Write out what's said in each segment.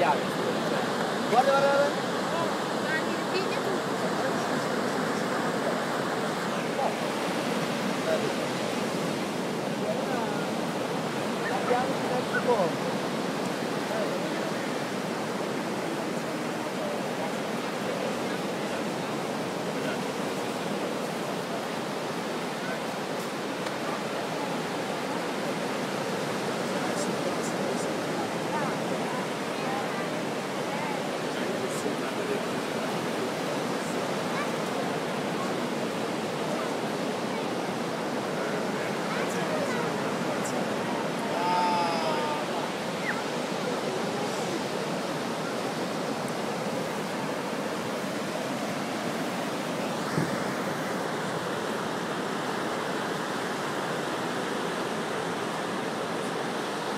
sbagliato. Guarda, guarda, guarda. Abbiamo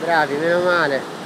Bravi, meno male.